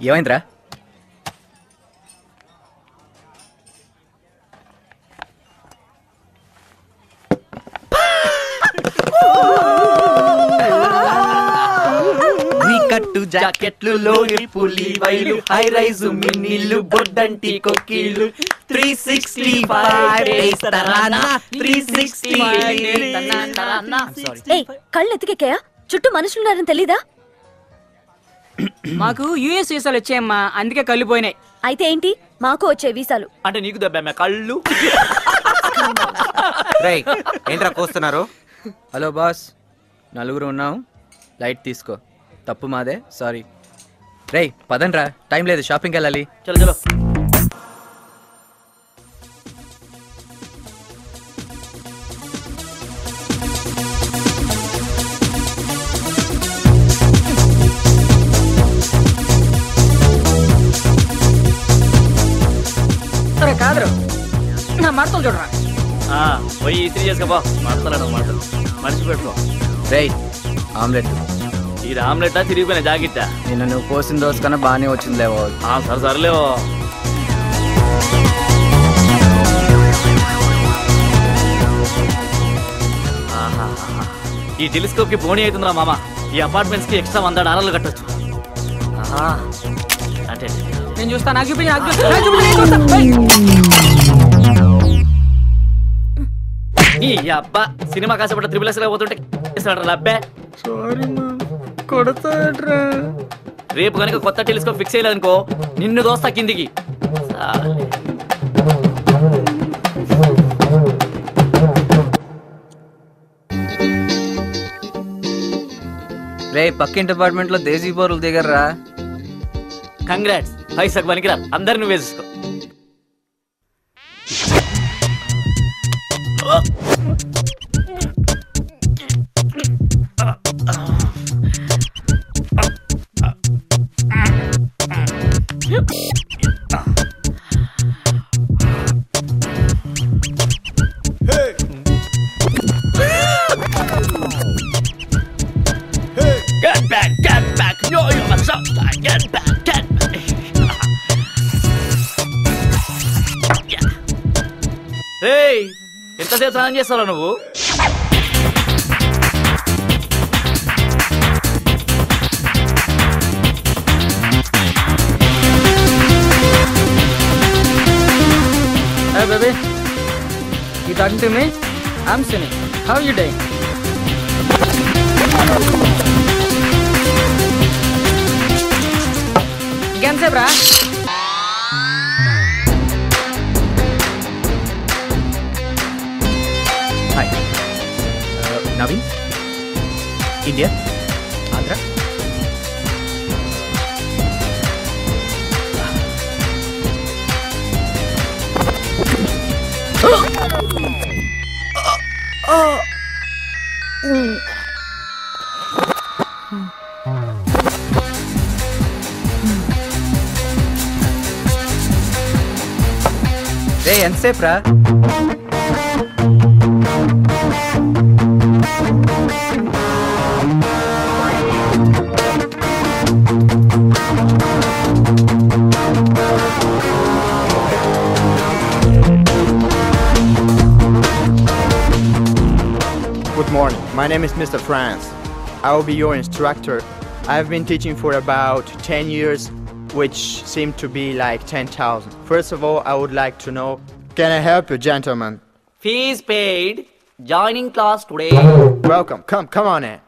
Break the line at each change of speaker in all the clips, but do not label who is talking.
ఏమైందిరా?
కట్టు జాకెట్లు లోని పులి వైలు హై రైజ్ మిన్నీలు బొడ్డంటి కొక్కీలు three sixty five three sixty
కళ్ళు ఎత్తికెక్కాయా? చుట్టూ మనుషులున్నారని తెలీదా?
మాకు యుఎస్ వీసాలు వచ్చాయమ్మా అందుకే కళ్ళు పోయినాయి.
అయితే ఏంటి? మాకు వచ్చే వీసాలు.
అంటే నీకు దెబ్బ కళ్ళు?
రేయ్ ఏంట్రా కోస్తున్నారు?
హలో బాస్ నలుగురు ఉన్నాం. లైట్ తీసుకో. తప్పు మాదే సారీ. రేయ్ పదండ్రా టైం లేదు షాపింగ్కి వెళ్ళాలి.
చలో చలో.
కాదరు నా మడతలు చూడరా.
ఆ, పోయి ఇస్త్రీ చేసుకోపో. మాడతలేను
రేయ్ ఆమ్లెట్.
ఇది ఆమ్లెటా తిరిగిపోయిన జాకెట్టా?
నిన్న నువ్వు పోసిన రోజు కన్నా బాగానే వచ్చిందిలేవో
ఆ, సరే సర్లేవో. ఈ టెలిస్కోప్కి పోనీ అవుతుందిరా మామ. ఈ అపార్ట్మెంట్స్కి ఎక్స్ట్రా వంద డాలర్లు కట్టొచ్చు. ఆహా. అంటే
నేను చూస్తా నాకు చూపించు నాకు చూపించు,
అబ్బా సినిమా కాసేపట్ల త్రిపుల్ ఎస్ పోతుంటే ఇస్తాడు లబ్బే? రేపు కనుక కొత్త టెలిస్కోప్ ఫిక్స్ చేయలేదనుకో నిన్ను దోస్తా కిందికి.
రే పక్కింటి అపార్ట్మెంట్లో దేశీ పౌరులు దిగర్రా.
కంగ్రాట్స్ పైసకు పనికిరా అందరు నువ్వు వేసుకో Get back, get back, no, you're a sucker. Get back, get back. రేయ్ ఎంతసేపు స్నానం చేస్తావు నువ్వు
Survey. You talking to me? I'm Sunny. How are you doing? Ganze bra.
Hi. Uh, Navin? India? రే ఎంతసేపు రా
morning. My name is Mr. France. I will be your instructor. I've been teaching for about 10 years, which seem to be like 10,000. First of all, I would like to know, can I help you, gentlemen?
Fees paid. Joining class today.
Welcome. Come, come on in.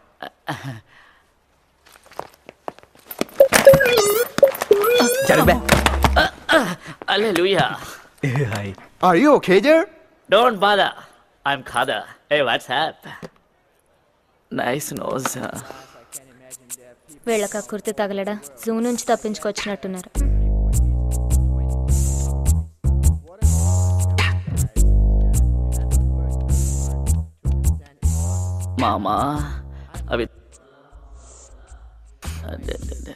Hallelujah.
Hi.
Are you okay there?
Don't bother. I'm Kada. Hey, what's up? Nice nose
వీళ్ళక కుర్తి తగలడా? Zoo నుంచి తప్పించుకొచ్చినట్టున్నారు.
మామా అవి అదే అదే,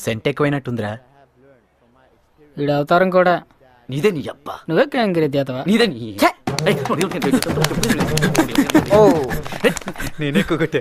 cent ఎక్కువైనట్టుందిరా
వీడు అవతారం కూడా.
నీదే నీ అబ్బా.
నువ్వే కాంగ్రీ దేతవా
నీదే నీ. ఓ.
నేనే కొట్టే